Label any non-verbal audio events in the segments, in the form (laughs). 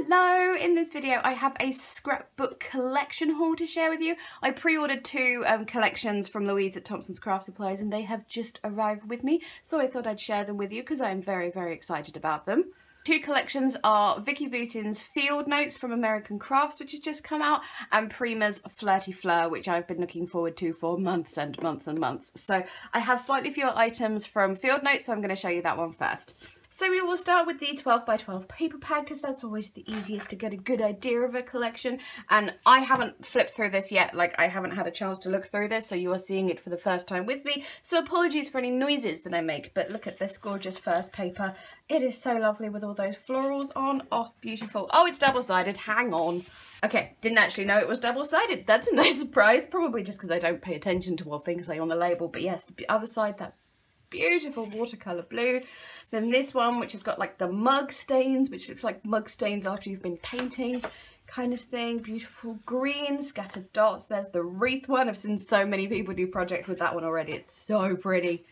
Hello! In this video I have a scrapbook collection haul to share with you. I pre-ordered two um, collections from Louise at Thompson's Craft Supplies and they have just arrived with me so I thought I'd share them with you because I'm very very excited about them. Two collections are Vicki Boutin's Field Notes from American Crafts which has just come out and Prima's Flirty Fleur which I've been looking forward to for months and months and months. So I have slightly fewer items from Field Notes so I'm going to show you that one first. So we will start with the 12 by 12 paper pad because that's always the easiest to get a good idea of a collection. And I haven't flipped through this yet like I haven't had a chance to look through this so you are seeing it for the first time with me. So apologies for any noises that I make but look at this gorgeous first paper. It is so lovely with all those florals on. Oh beautiful. Oh it's double-sided. Hang on. Okay, didn't actually know it was double-sided. That's a nice (laughs) surprise, probably just because I don't pay attention to what things say on the label. But yes, the other side, that beautiful watercolour blue. Then this one, which has got like the mug stains, which looks like mug stains after you've been painting kind of thing. Beautiful green, scattered dots. There's the wreath one. I've seen so many people do projects with that one already. It's so pretty.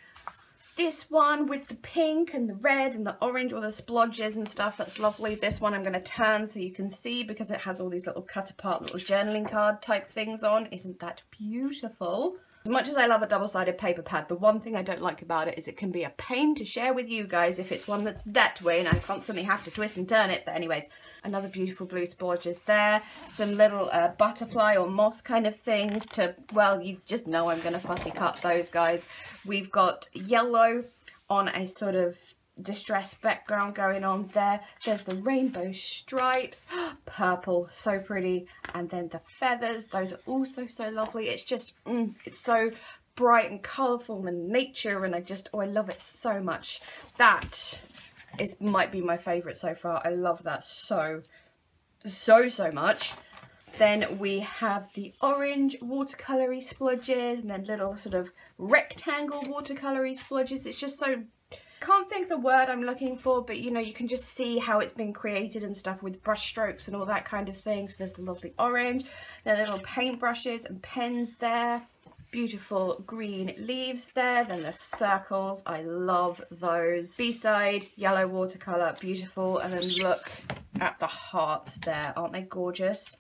This one with the pink and the red and the orange, all the splodges and stuff, that's lovely. This one I'm going to turn so you can see because it has all these little cut apart little journaling card type things on. Isn't that beautiful? As much as I love a double-sided paper pad, the one thing I don't like about it is it can be a pain to share with you guys if it's one that's that way and I constantly have to twist and turn it. But anyways, another beautiful blue splodges there. Some little uh, butterfly or moth kind of things to, well, you just know I'm going to fussy cut those guys. We've got yellow on a sort of distressed background going on there. There's the rainbow stripes, (gasps) purple, so pretty. And then the feathers, those are also so lovely. It's just, mm, it's so bright and colourful and nature and I just, oh, I love it so much. That is might be my favourite so far. I love that so, so, so much. Then we have the orange watercoloury splodges and then little sort of rectangle watercoloury splodges. It's just so can't think the word I'm looking for, but you know, you can just see how it's been created and stuff with brush strokes and all that kind of thing. So there's the lovely orange, the little paint brushes and pens there. Beautiful green leaves there, then the circles, I love those. B-side, yellow watercolour, beautiful, and then look at the hearts there, aren't they gorgeous?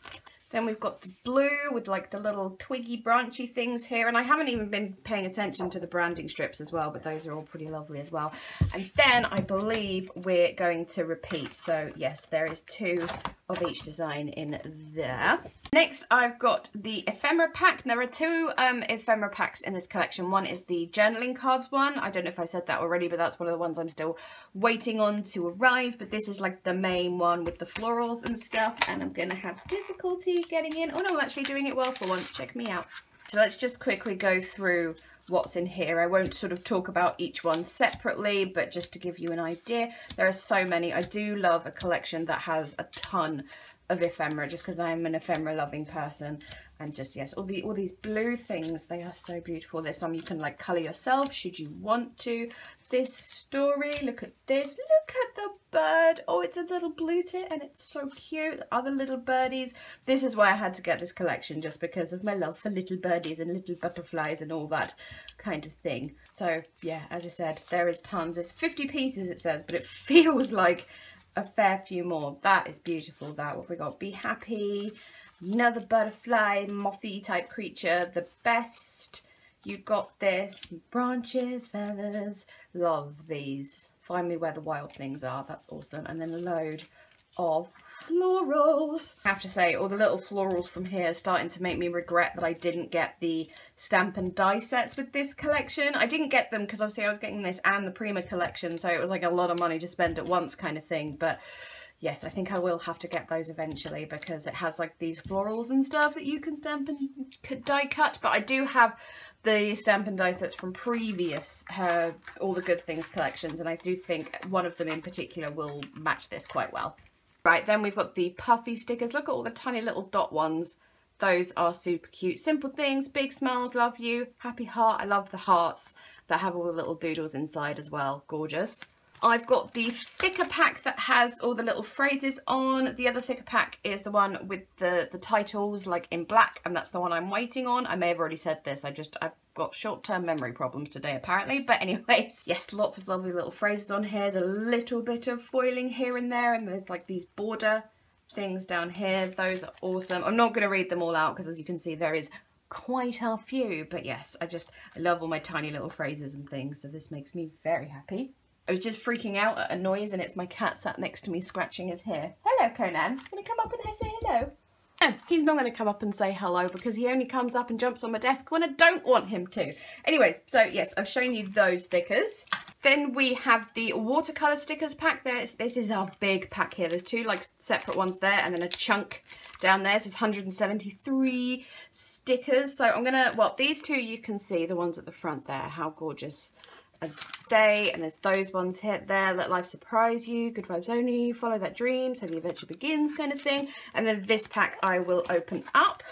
Then we've got the blue with like the little twiggy branchy things here. And I haven't even been paying attention to the branding strips as well, but those are all pretty lovely as well. And then I believe we're going to repeat. So yes, there is two of each design in there. Next, I've got the ephemera pack. There are two um, ephemera packs in this collection. One is the journaling cards one. I don't know if I said that already, but that's one of the ones I'm still waiting on to arrive. But this is like the main one with the florals and stuff. And I'm going to have difficulty getting in. Oh no, I'm actually doing it well for once. Check me out. So let's just quickly go through what's in here. I won't sort of talk about each one separately, but just to give you an idea, there are so many. I do love a collection that has a ton of ephemera just because I'm an ephemera loving person and just yes all the all these blue things they are so beautiful there's some you can like color yourself should you want to this story look at this look at the bird oh it's a little blue tit and it's so cute other little birdies this is why I had to get this collection just because of my love for little birdies and little butterflies and all that kind of thing so yeah as I said there is tons there's 50 pieces it says but it (laughs) feels like a fair few more. That is beautiful. That what we got? Be happy. Another butterfly, mothy type creature. The best. You got this. Branches, feathers. Love these. Find me where the wild things are. That's awesome. And then a load of florals. I have to say, all the little florals from here are starting to make me regret that I didn't get the stamp and die sets with this collection. I didn't get them because obviously I was getting this and the Prima collection, so it was like a lot of money to spend at once kind of thing. But yes, I think I will have to get those eventually because it has like these florals and stuff that you can stamp and die cut. But I do have the stamp and die sets from previous uh, All the Good Things collections and I do think one of them in particular will match this quite well. Right, then we've got the puffy stickers. Look at all the tiny little dot ones. Those are super cute. Simple things, big smiles, love you, happy heart. I love the hearts that have all the little doodles inside as well. Gorgeous. I've got the thicker pack that has all the little phrases on. The other thicker pack is the one with the, the titles like in black and that's the one I'm waiting on. I may have already said this. I just, I've got short-term memory problems today apparently. But anyways, (laughs) yes, lots of lovely little phrases on here. There's a little bit of foiling here and there and there's like these border things down here. Those are awesome. I'm not going to read them all out because as you can see there is quite a few. But yes, I just I love all my tiny little phrases and things. So this makes me very happy. I was just freaking out at a noise and it's my cat sat next to me scratching his hair. Hello, Conan. Gonna come up and say hello? No, he's not going to come up and say hello because he only comes up and jumps on my desk when I don't want him to. Anyways, so yes, I've shown you those stickers. Then we have the watercolour stickers pack. There, this is our big pack here. There's two like separate ones there and then a chunk down there. So it's 173 stickers. So I'm going to, well, these two you can see, the ones at the front there, how gorgeous a day and there's those ones here there let life surprise you good vibes only follow that dream so the adventure begins kind of thing and then this pack I will open up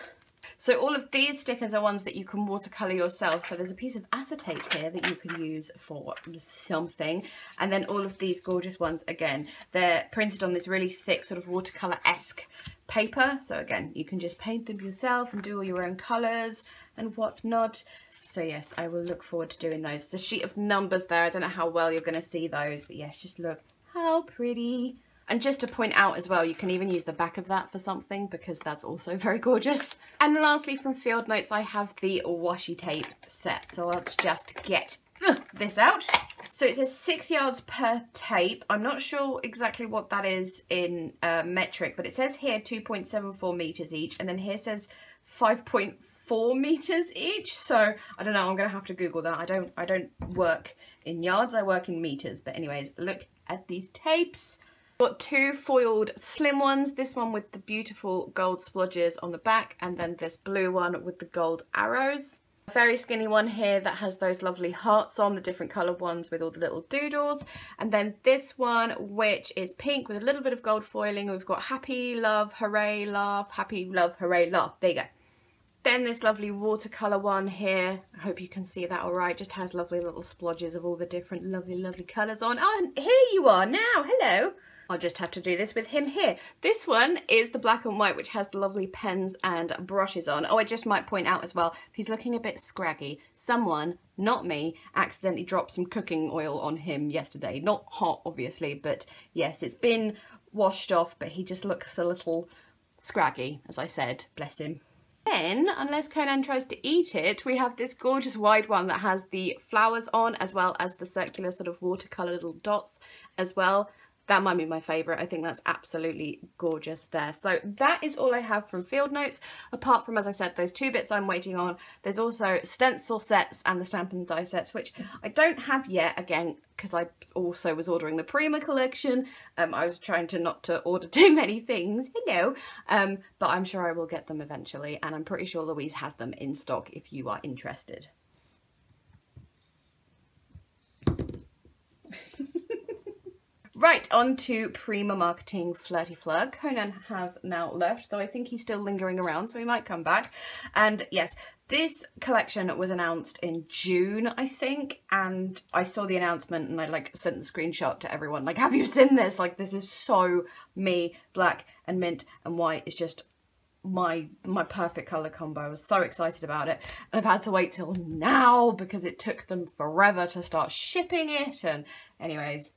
so all of these stickers are ones that you can watercolour yourself. So there's a piece of acetate here that you can use for something. And then all of these gorgeous ones, again, they're printed on this really thick sort of watercolour-esque paper. So again, you can just paint them yourself and do all your own colours and whatnot. So yes, I will look forward to doing those. A sheet of numbers there. I don't know how well you're going to see those, but yes, just look how pretty. And just to point out as well, you can even use the back of that for something because that's also (laughs) very gorgeous. And lastly from Field Notes, I have the washi tape set. So let's just get this out. So it says six yards per tape. I'm not sure exactly what that is in uh, metric, but it says here 2.74 meters each. And then here says 5.4 four meters each. So I don't know, I'm gonna have to Google that. I don't I don't work in yards, I work in meters. But anyways, look at these tapes. Got two foiled slim ones, this one with the beautiful gold splodges on the back and then this blue one with the gold arrows. A very skinny one here that has those lovely hearts on, the different coloured ones with all the little doodles. And then this one, which is pink with a little bit of gold foiling. We've got happy, love, hooray, laugh, happy, love, hooray, laugh. There you go. Then this lovely watercolour one here. I hope you can see that all right. Just has lovely little splodges of all the different lovely, lovely colours on. Oh, and here you are now. Hello. I'll just have to do this with him here. This one is the black and white, which has the lovely pens and brushes on. Oh, I just might point out as well, if he's looking a bit scraggy, someone, not me, accidentally dropped some cooking oil on him yesterday. Not hot, obviously, but yes, it's been washed off, but he just looks a little scraggy, as I said. Bless him. Then, unless Conan tries to eat it, we have this gorgeous wide one that has the flowers on as well as the circular sort of watercolour little dots as well that might be my favourite. I think that's absolutely gorgeous there. So that is all I have from Field Notes, apart from, as I said, those two bits I'm waiting on. There's also stencil sets and the stamp and die sets, which I don't have yet, again, because I also was ordering the Prima collection. Um, I was trying to not to order (laughs) too many things, hello, um, but I'm sure I will get them eventually, and I'm pretty sure Louise has them in stock if you are interested. Right, on to Prima Marketing Flirty Fleur. Conan has now left, though I think he's still lingering around, so he might come back. And yes, this collection was announced in June, I think, and I saw the announcement and I like sent the screenshot to everyone. Like, have you seen this? Like, this is so me. Black and mint and white is just my my perfect colour combo. I was so excited about it. And I've had to wait till now because it took them forever to start shipping it. And anyways,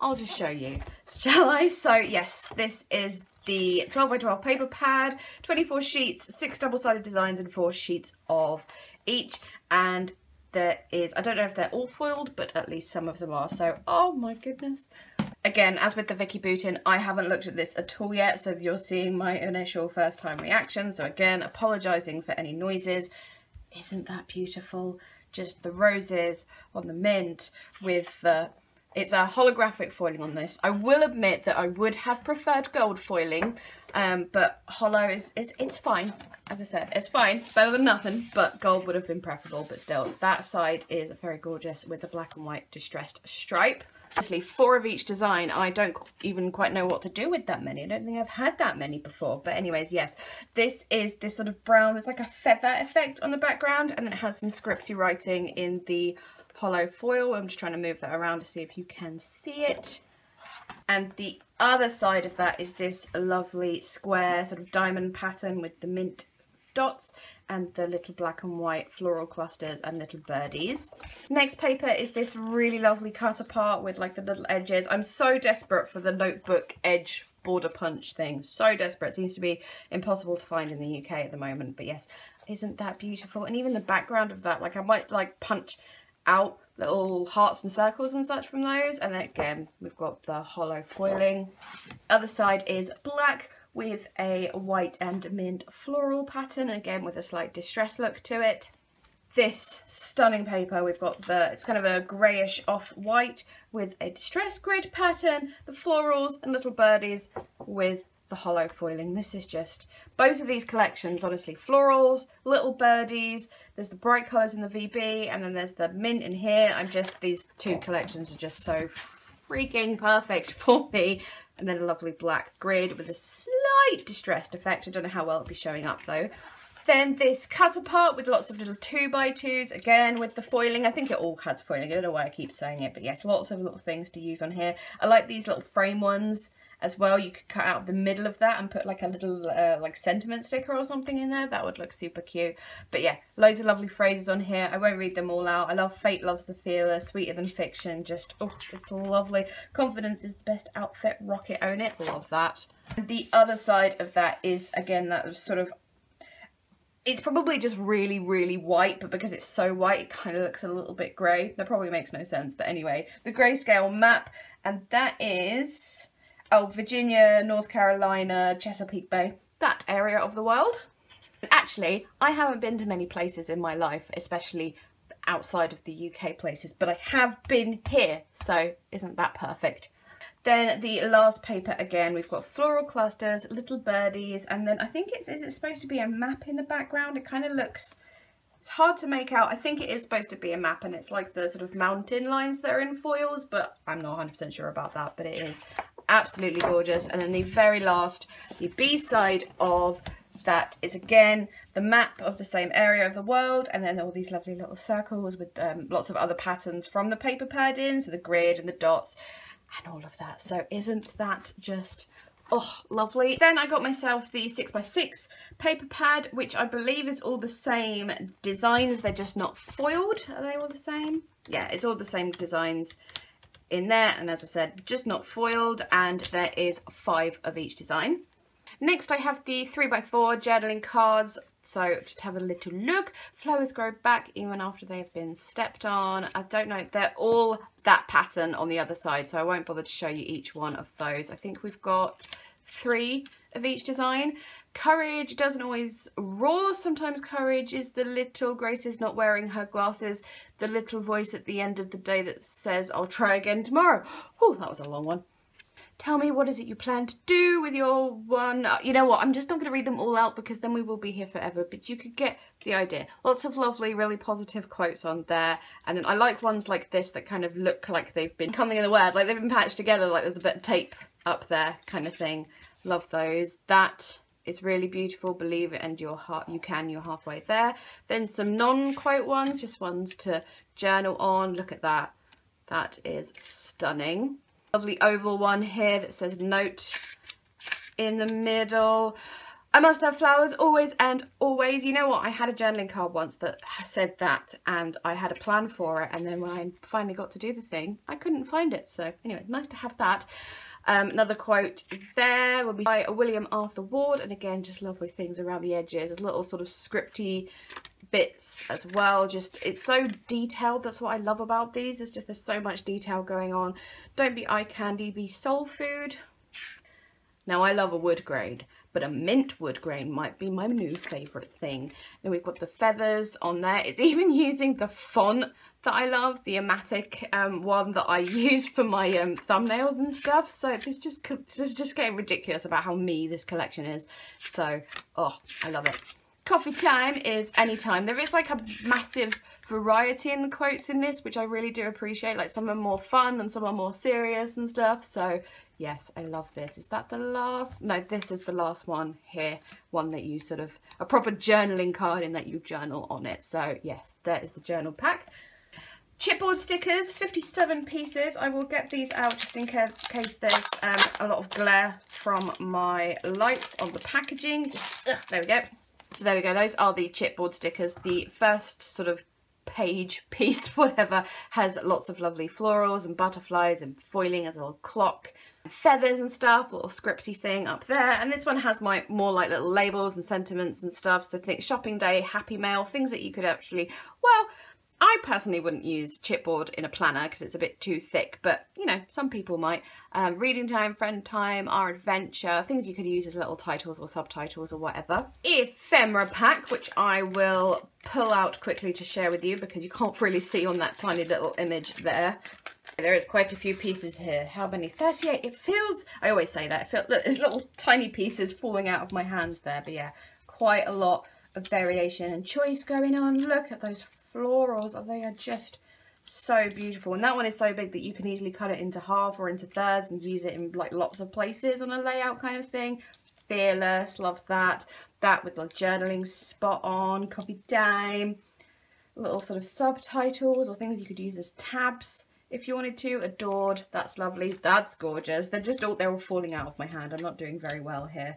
I'll just show you, shall I? So yes, this is the 12 by 12 paper pad, 24 sheets, six double-sided designs and four sheets of each. And there is, I don't know if they're all foiled, but at least some of them are. So, oh my goodness. Again, as with the Vicki Boutin, I haven't looked at this at all yet, so you're seeing my initial first time reaction. So again, apologising for any noises. Isn't that beautiful? Just the roses on the mint with the it's a holographic foiling on this. I will admit that I would have preferred gold foiling, um, but hollow is, is it's fine. As I said, it's fine, better than nothing, but gold would have been preferable. But still, that side is very gorgeous with the black and white distressed stripe. Obviously, four of each design. I don't even quite know what to do with that many. I don't think I've had that many before. But anyways, yes, this is this sort of brown. It's like a feather effect on the background, and then it has some scripty writing in the hollow foil. I'm just trying to move that around to see if you can see it. And the other side of that is this lovely square sort of diamond pattern with the mint dots and the little black and white floral clusters and little birdies. Next paper is this really lovely cut apart with like the little edges. I'm so desperate for the notebook edge border punch thing. So desperate. It Seems to be impossible to find in the UK at the moment. But yes, isn't that beautiful? And even the background of that, like I might like punch out little hearts and circles and such from those. And then again, we've got the hollow foiling. Other side is black with a white and mint floral pattern, again with a slight distress look to it. This stunning paper, we've got the, it's kind of a greyish off-white with a distress grid pattern, the florals and little birdies with the hollow foiling. This is just, both of these collections, honestly, florals, little birdies, there's the bright colours in the VB, and then there's the mint in here. I'm just, these two collections are just so freaking perfect (laughs) for me. And then a lovely black grid with a slight distressed effect. I don't know how well it'll be showing up though. Then this cut apart with lots of little 2 by 2s again with the foiling. I think it all has foiling. I don't know why I keep saying it, but yes, lots of little things to use on here. I like these little frame ones as well. You could cut out the middle of that and put like a little uh, like sentiment sticker or something in there. That would look super cute. But yeah, loads of lovely phrases on here. I won't read them all out. I love Fate Loves the Feeler, Sweeter Than Fiction. Just, oh, it's lovely. Confidence is the best outfit. Rocket Own It. Love that. The other side of that is, again, that sort of it's probably just really, really white, but because it's so white, it kind of looks a little bit grey. That probably makes no sense, but anyway, the grayscale map, and that is, oh, Virginia, North Carolina, Chesapeake Bay, that area of the world. Actually, I haven't been to many places in my life, especially outside of the UK places, but I have been here, so isn't that perfect? Then the last paper again, we've got floral clusters, little birdies, and then I think it's is it supposed to be a map in the background? It kind of looks it's hard to make out. I think it is supposed to be a map and it's like the sort of mountain lines that are in foils, but I'm not 100% sure about that, but it is absolutely gorgeous. And then the very last, the B-side of that is again the map of the same area of the world and then all these lovely little circles with um, lots of other patterns from the paper pad in, so the grid and the dots and all of that. So isn't that just Oh, lovely. Then I got myself the 6x6 paper pad, which I believe is all the same designs. They're just not foiled. Are they all the same? Yeah, it's all the same designs in there. And as I said, just not foiled. And there is five of each design. Next, I have the 3x4 journaling cards. So just have a little look. Flowers grow back even after they've been stepped on. I don't know, they're all that pattern on the other side, so I won't bother to show you each one of those. I think we've got three of each design. Courage doesn't always roar. Sometimes courage is the little Grace is not wearing her glasses, the little voice at the end of the day that says, I'll try again tomorrow. Oh, that was a long one. Tell me what is it you plan to do with your one. Uh, you know what, I'm just not going to read them all out because then we will be here forever, but you could get the idea. Lots of lovely, really positive quotes on there. And then I like ones like this that kind of look like they've been coming in the word, like they've been patched together, like there's a bit of tape up there kind of thing. Love those. That is really beautiful. Believe it and your heart you can, you're halfway there. Then some non-quote ones, just ones to journal on. Look at that. That is stunning lovely oval one here that says note in the middle. I must have flowers always and always. You know what? I had a journaling card once that said that and I had a plan for it. And then when I finally got to do the thing, I couldn't find it. So anyway, nice to have that. Um, another quote there will be by William Arthur Ward. And again, just lovely things around the edges. A little sort of scripty bits as well just it's so detailed that's what I love about these it's just there's so much detail going on don't be eye candy be soul food now I love a wood grain but a mint wood grain might be my new favorite thing then we've got the feathers on there it's (laughs) even using the font that I love the Amatic um, one that I (laughs) use for my um, thumbnails and stuff so it's just it's just getting ridiculous about how me this collection is so oh I love it coffee time is anytime. There is like a massive variety in the quotes in this, which I really do appreciate. Like some are more fun and some are more serious and stuff. So yes, I love this. Is that the last? No, this is the last one here. One that you sort of, a proper journaling card in that you journal on it. So yes, that is the journal pack. Chipboard stickers, 57 pieces. I will get these out just in case there's um, a lot of glare from my lights on the packaging. Just, ugh, there we go. So there we go, those are the chipboard stickers. The first sort of page (laughs) piece, whatever, has lots of lovely florals and butterflies and foiling as a little clock, feathers and stuff, little scripty thing up there. And this one has my more like little labels and sentiments and stuff. So think shopping day, happy mail, things that you could actually, well, I personally wouldn't use chipboard in a planner because it's a bit too thick, but you know, some people might. Um, reading time, friend time, our adventure, things you could use as little titles or subtitles or whatever. Ephemera pack, which I will pull out quickly to share with you because you can't really see on that tiny little image there. There is quite a few pieces here. How many? 38. It feels, I always say that, it feels, look, there's little tiny pieces falling out of my hands there, but yeah, quite a lot of variation and choice going on. Look at those florals. Oh, they are just so beautiful. And that one is so big that you can easily cut it into half or into thirds and use it in like lots of places on a layout kind of thing. Fearless, love that. That with the journaling spot on, copy dime, little sort of subtitles or things you could use as tabs if you wanted to. Adored, that's lovely. That's gorgeous. They're just all, they're all falling out of my hand. I'm not doing very well here.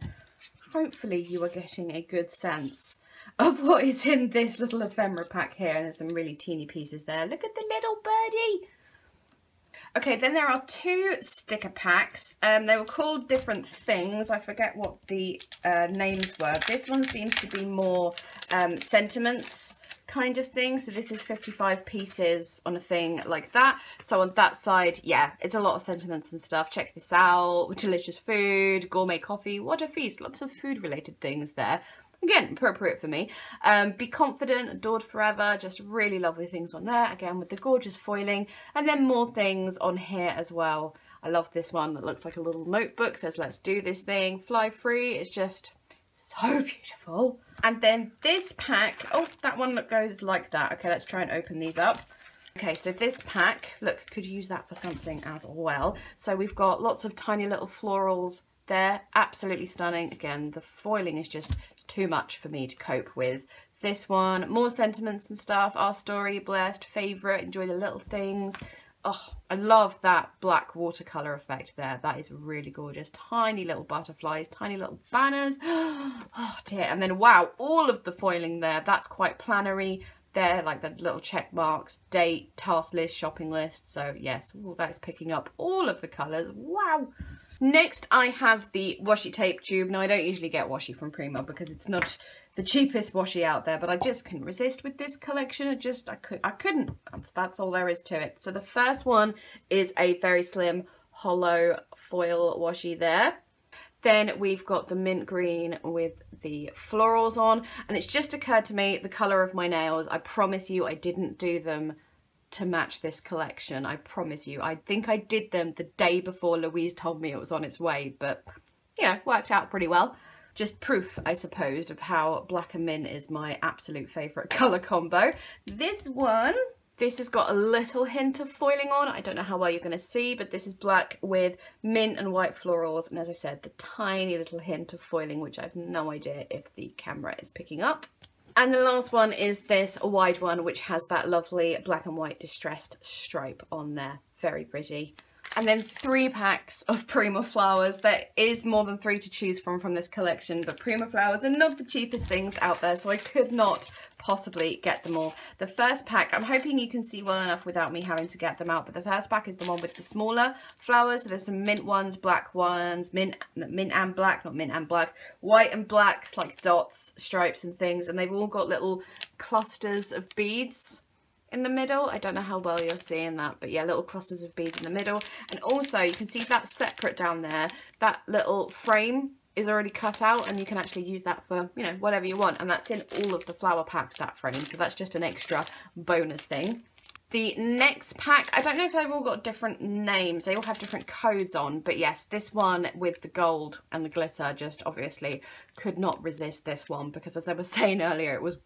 Hopefully you are getting a good sense of what is in this little ephemera pack here. And there's some really teeny pieces there. Look at the little birdie. Okay, then there are two sticker packs. Um, they were called different things. I forget what the uh, names were. This one seems to be more um, sentiments kind of thing. So this is 55 pieces on a thing like that. So on that side, yeah, it's a lot of sentiments and stuff. Check this out. Delicious food, gourmet coffee. What a feast. Lots of food related things there. Again, appropriate for me. Um, Be confident, adored forever. Just really lovely things on there. Again, with the gorgeous foiling. And then more things on here as well. I love this one that looks like a little notebook. Says, let's do this thing. Fly free. It's just so (laughs) beautiful. And then this pack. Oh, that one that goes like that. Okay, let's try and open these up. Okay, so this pack, look, could use that for something as well. So we've got lots of tiny little florals there. Absolutely stunning. Again, the foiling is just too much for me to cope with. This one, more sentiments and stuff. Our story, blessed, favourite, enjoy the little things. Oh, I love that black watercolour effect there. That is really gorgeous. Tiny little butterflies, tiny little banners. (gasps) Oh dear. And then, wow, all of the foiling there. That's quite planary there, like the little check marks, date, task list, shopping list. So yes, all that is picking up all of the colours. Wow. Next, I have the washi tape tube. Now, I don't usually get washi from Prima because it's not the cheapest washi out there, but I just couldn't resist with this collection. I just, I, could, I couldn't. That's, that's all there is to it. So the first one is a very slim hollow foil washi there. Then we've got the mint green with the florals on. And it's just occurred to me, the colour of my nails, I promise you I didn't do them to match this collection. I promise you. I think I did them the day before Louise told me it was on its way, but yeah, worked out pretty well. Just proof, I suppose, of how black and mint is my absolute favourite (laughs) colour combo. This one, this has got a little hint of foiling on. I don't know how well you're going to see, but this is black with mint and white florals. And as I said, the tiny little hint of foiling, which I have no idea if the camera is picking up. And the last one is this wide one, which has that lovely black and white distressed stripe on there. Very pretty. And then three packs of Prima flowers. There is more than three to choose from from this collection, but Prima flowers are not the cheapest things out there, so I could not possibly get them all. The first pack, I'm hoping you can see well enough without me having to get them out, but the first pack is the one with the smaller flowers. So there's some mint ones, black ones, mint, mint and black, not mint and black, white and black, like dots, stripes and things, and they've all got little clusters of beads in the middle. I don't know how well you're seeing that, but yeah, little clusters of beads in the middle. And also you can see that separate down there, that little frame is already cut out and you can actually use that for, you know, whatever you want. And that's in all of the flower packs, that frame. So that's just an extra bonus thing. The next pack, I don't know if they've all got different names. They all have different codes on. But yes, this one with the gold and the glitter just obviously could not resist this one. Because as I was (laughs) saying earlier, it was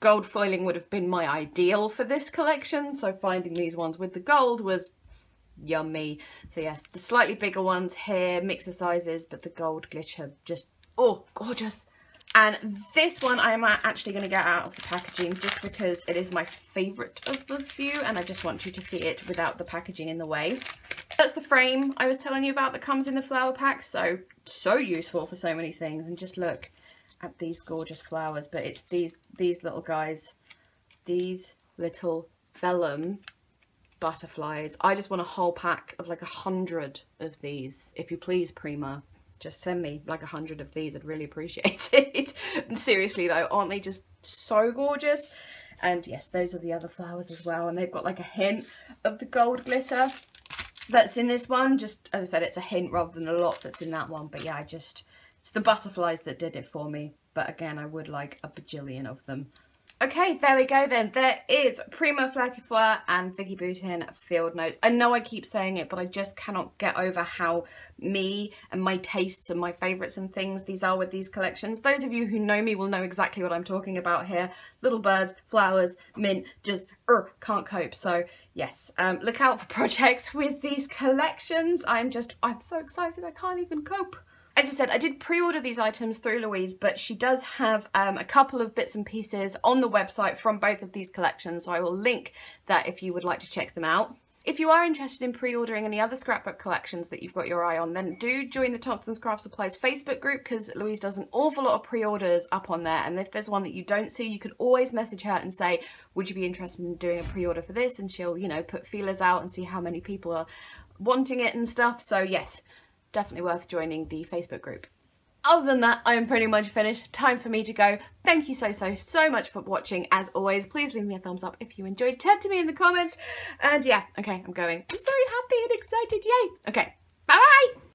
gold foiling would have been my ideal for this collection. So finding these ones with the gold was yummy. So yes, the slightly bigger ones here, mixer sizes, but the gold glitter just, oh, gorgeous. And this one I'm actually going to get out of the packaging just because it is my favourite of the few and I just want you to see it without the packaging in the way. That's the frame I was telling you about that comes in the flower pack. So, so useful for so many things. And just look at these gorgeous flowers. But it's these, these little guys. These little vellum butterflies. I just want a whole pack of like a hundred of these. If you please, Prima, just send me like a hundred of these. I'd really appreciate (laughs) it. seriously though, aren't they just so gorgeous? And yes, those are the other flowers as well. And they've got like a hint of the gold glitter that's in this one. Just, as I said, it's a hint rather than a lot that's in that one. But yeah, I just, it's the butterflies that did it for me. But again, I would like a bajillion of them. Okay, there we go then. There is Prima Flirty and Vicki Boutin Field Notes. I know I keep saying it, but I just cannot get over how me and my tastes and my favourites and things these are with these collections. Those of you who know me will know exactly what I'm talking about here. Little birds, flowers, mint, just er, can't cope. So yes, um, look out for (laughs) projects with these collections. I'm just, I'm so excited I can't even cope. As I said, I did pre-order these items through Louise, but she does have um, a couple of bits and pieces on the website from both of these collections, so I will link that if you would like to check them out. If you are interested in pre-ordering any other scrapbook collections that you've got your eye on, then do join the Thompson's Craft Supplies Facebook group because Louise does an awful lot of pre-orders up on there. And if there's one that you don't see, you could always message her and say, would you be interested in doing a pre-order for this? And she'll, you know, put feelers out and see how many people are wanting it and stuff. So yes, definitely worth joining the Facebook group. Other than that, I am pretty much finished. Time for me to go. Thank you so, so, so much for watching. As always, please leave me a thumbs up if you enjoyed. Chat to me in the comments. And yeah, okay, I'm going. I'm so happy and excited. Yay. Okay, bye-bye.